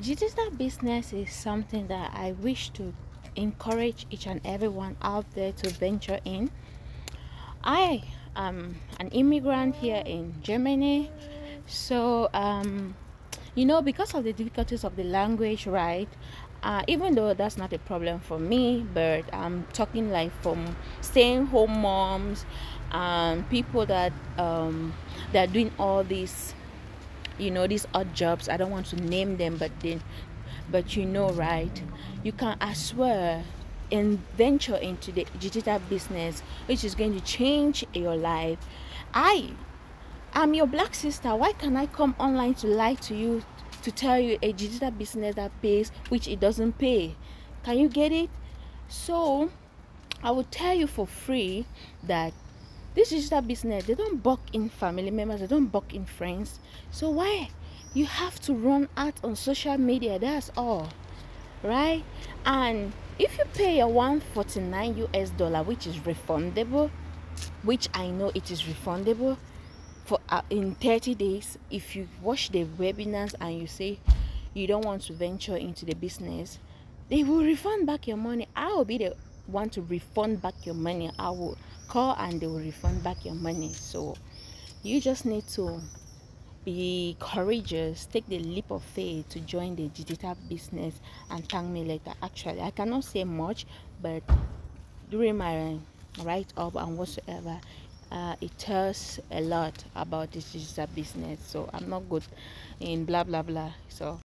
digital business is something that I wish to encourage each and everyone out there to venture in. I am an immigrant here in Germany, so um, you know, because of the difficulties of the language, right? Uh, even though that's not a problem for me, but I'm talking like from staying home moms and people that um, that are doing all these you know these odd jobs i don't want to name them but then but you know right? You can as well and venture into the digital business which is going to change your life. I am your black sister. Why can i come online to lie to you to tell you a digital business that pays which it doesn't pay? Can you get it? So i will tell you for free that this digital business they don't buck in family members they don't buck in friends. So why you have to run out on social media? That's all right? And if you pay a 149 us dollar which is refundable which i know it is refundable for uh, in 30 days if you watch the webinars and you say you don't want to venture into the business they will refund back your money. I will be the one to refund back your money. I will call and they will refund back your money. So you just need to be courageous take the leap of faith to join the digital business and thank me later. Actually i cannot say much but during my write up and whatsoever uh, it tells a lot about this digital business. So i'm not good in blah blah blah. So